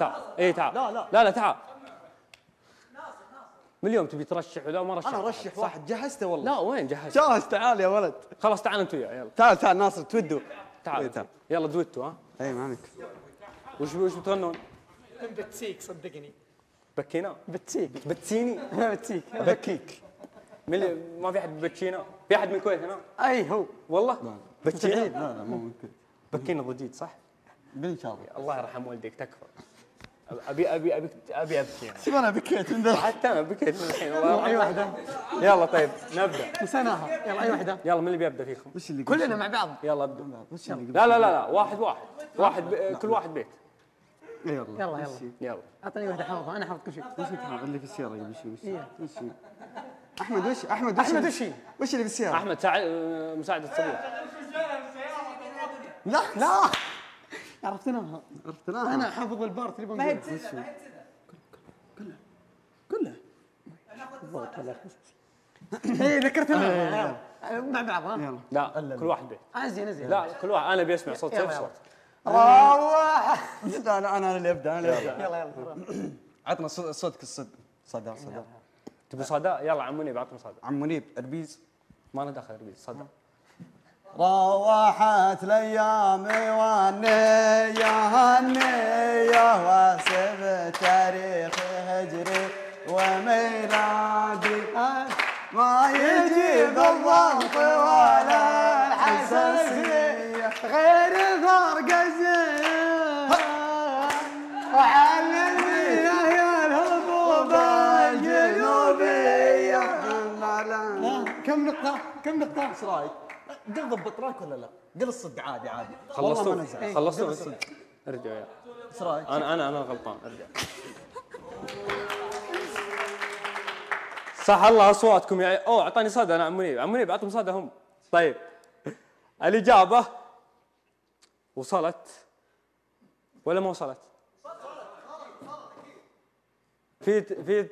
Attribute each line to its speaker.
Speaker 1: تعال. اي تعال.
Speaker 2: لا، لا.
Speaker 1: لا لا تعال. من اليوم تبي ترشح؟ ولا ما رشح
Speaker 2: أنا أرشح واحد. جهزته والله.
Speaker 1: لا وين جهز
Speaker 2: جاهز. تعال يا ولد.
Speaker 1: خلاص تعال أنت وياه يلا.
Speaker 2: تعال تعال ناصر تودو
Speaker 1: تعال.
Speaker 2: تعال.
Speaker 1: يلا دويتو ها.
Speaker 2: اي ما عليك.
Speaker 1: وش وش بتغنون؟
Speaker 3: بتسيك صدقني.
Speaker 1: بكينا.
Speaker 3: بتسيك.
Speaker 1: بتسيني.
Speaker 3: بتسيك.
Speaker 1: بكيك. من ما في أحد بكينا في أحد من الكويت هنا؟
Speaker 3: أي هو.
Speaker 1: والله؟ بكينا
Speaker 2: لا. لا مو ممكن
Speaker 1: بكينا ضجيج صح؟
Speaker 2: ان شاء الله.
Speaker 1: الله يرحم والديك تكفى. ابي ابي ابي أبي ابكي يعني.
Speaker 2: شوف أنا بكيت من ذا؟
Speaker 1: حتى أنا بكيت من الحين الله أي.
Speaker 3: واحدة.
Speaker 1: يلا طيب نبدأ.
Speaker 3: نسيناها يلا أي واحدة.
Speaker 1: يلا من اللي بيبدأ فيكم؟
Speaker 2: وش اللي
Speaker 3: كلنا مع بعض.
Speaker 1: يلا ابدأ.
Speaker 2: وش اللي
Speaker 1: لا لا لا لا واحد واحد. واحد ب... كل واحد بيت.
Speaker 2: يلا
Speaker 3: يلا يلا.
Speaker 1: يلا.
Speaker 3: أعطني واحدة حافظه أنا حافظ كل شيء.
Speaker 2: وش اللي اللي في السيارة وش وش؟
Speaker 3: إيه.
Speaker 2: وش أحمد وش أحمد وش أحمد
Speaker 3: وش؟
Speaker 2: وش اللي في السيارة؟
Speaker 1: أحمد ساعد مساعدة صديق.
Speaker 2: لا لا.
Speaker 3: عرفتناها
Speaker 2: عرفتناها
Speaker 3: أنا حافظ البارت اللي بنقول
Speaker 2: كله.
Speaker 3: اي ذكرتنا مع بعض ها؟
Speaker 2: يلا.
Speaker 1: لا كل واحد بيت.
Speaker 3: ازين ازين
Speaker 1: لا كل واحد. أنا بيسمع صوت
Speaker 3: يلا.
Speaker 1: صوت.
Speaker 3: روح
Speaker 2: لا أنا اللي أبدأ أنا اللي أبدأ.
Speaker 3: يلا يلا.
Speaker 2: عطنا صدق الصدق صدى صدى
Speaker 1: تبي صدى يلا عموني بعطني صدى
Speaker 2: عم منيب أربيز.
Speaker 1: ما له دخل ربيع صدى
Speaker 2: روحت الأيام والنية هالنية واسب تاريخ هجري وميلادي ما يجي بالضغط ولا الحساسية غير فرق الزين وعلمني يا الهبوب الجنوبية
Speaker 3: كم نقطة؟ كم نقطة؟
Speaker 2: إيش رأيك؟ قل ضبط رايك ولا لا؟ قل الصدق عادي عادي.
Speaker 1: خلصتوا
Speaker 2: والله ما نزعل.
Speaker 1: خلصتوا
Speaker 2: الصدق
Speaker 1: ارجعوا يلا
Speaker 2: إيش رأيك؟
Speaker 1: أنا أنا أنا غلطان ارجع. صح الله أصواتكم يا أوه أعطاني صدى أنا عم منيب. عم منيب أعطهم صدى هم. طيب. الاجابه وصلت ولا ما وصلت؟ في في